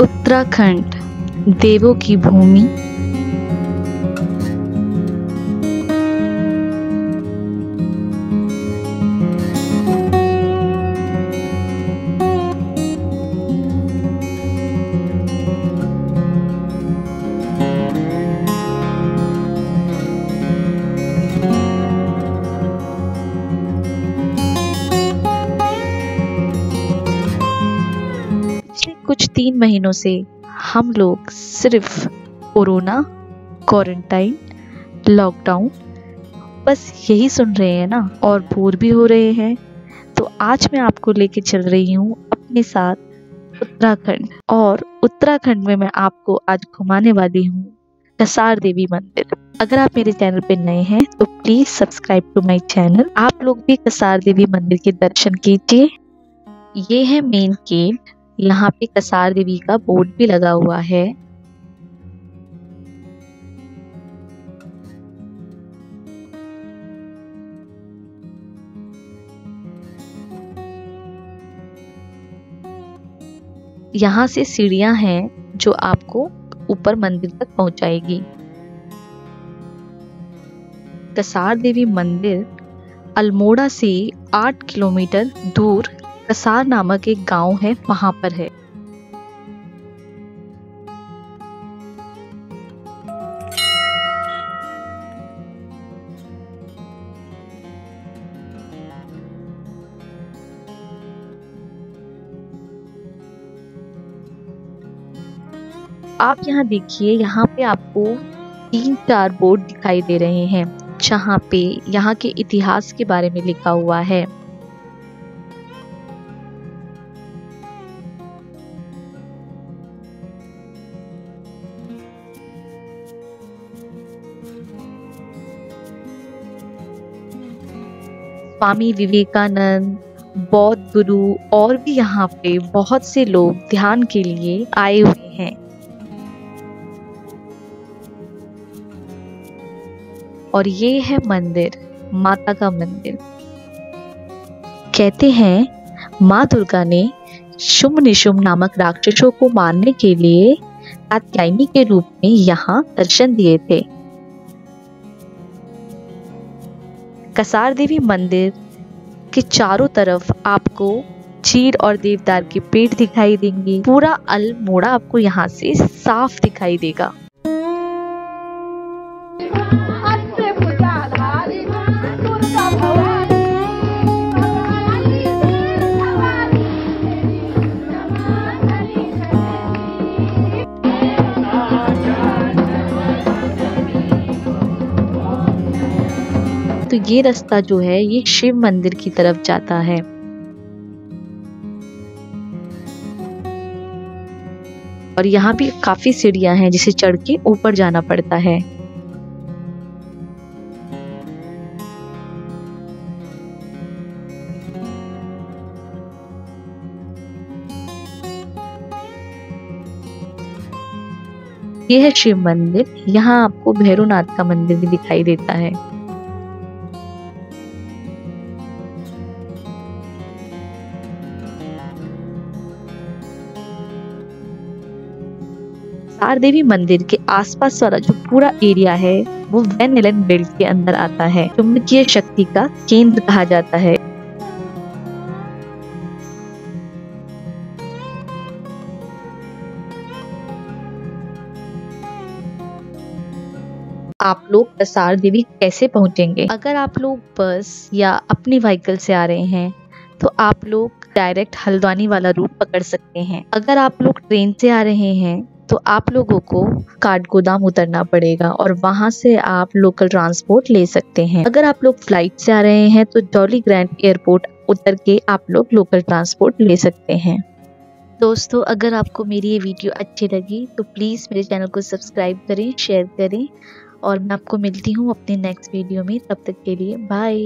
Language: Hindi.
उत्तराखंड देवों की भूमि तीन महीनों से हम लोग सिर्फ़ कोरोना क्वारंटाइन लॉकडाउन बस यही सुन रहे हैं ना और बोर भी हो रहे हैं। तो आज मैं आपको लेके चल रही हूँ अपने साथ उत्तराखंड और उत्तराखंड में मैं आपको आज घुमाने वाली हूँ कसार देवी मंदिर। अगर आप मेरे चैनल पे नए हैं तो please subscribe to my channel आप लोग भी कसार देवी मंदिर के दर्शन कीजिए। ये है मेन गेट यहाँ पे कसार देवी का बोर्ड भी लगा हुआ है। यहाँ से सीढ़ियाँ हैं जो आपको ऊपर मंदिर तक पहुंचाएगी। कसार देवी मंदिर अल्मोड़ा से आठ किलोमीटर दूर कसार नामक एक गाँव है, वहाँ पर है। आप यहाँ देखिए, यहाँ पे आपको तीन चार बोर्ड दिखाई दे रहे हैं, जहाँ पे यहाँ के इतिहास के बारे में लिखा हुआ है। स्वामी विवेकानंद, बौद्ध गुरु और भी यहाँ पे बहुत से लोग ध्यान के लिए आए हुए हैं। और ये है मंदिर, माता का मंदिर। कहते हैं, माँ दुर्गा ने शुंभ निशुम नामक राक्षसों को मारने के लिए के रूप में यहाँ दर्शन दिए थे। कसार देवी मंदिर के चारों तरफ़ आपको चीड़ और देवदार के पेड़ दिखाई देंगे। पूरा अल्मोड़ा आपको यहाँ से साफ़ दिखाई देगा। तो ये रास्ता जो है, ये शिव मंदिर की तरफ़ जाता है। और यहाँ भी काफ़ी सीढ़ियाँ हैं जिसे चढ़ के ऊपर जाना पड़ता है। ये है शिव मंदिर, यहाँ आपको भैरवनाथ का मंदिर भी दिखाई देता है। सार देवी मंदिर के आसपास वाला जो पूरा एरिया है, वो वेन एलन बेल्ट के अंदर आता है, चुंबकीय शक्ति का केंद्र कहा जाता है। आप लोग प्रसार देवी कैसे पहुँचेंगे? अगर आप लोग बस या अपनी व्हीकल से आ रहे हैं तो आप लोग डायरेक्ट हल्द्वानी वाला रूट पकड़ सकते हैं। अगर आप लोग ट्रेन से आ रहे हैं तो आप लोगों को काठगोदाम उतरना पड़ेगा और वहाँ से आप लोकल ट्रांसपोर्ट ले सकते हैं। अगर आप लोग फ़्लाइट से आ रहे हैं तो जॉली ग्रैंड एयरपोर्ट उतर के आप लोग लोकल ट्रांसपोर्ट ले सकते हैं। दोस्तों, अगर आपको मेरी ये वीडियो अच्छी लगी तो प्लीज़ मेरे चैनल को सब्सक्राइब करें शेयर करें और मैं आपको मिलती हूँ अपने नेक्स्ट वीडियो में। तब तक के लिए बाय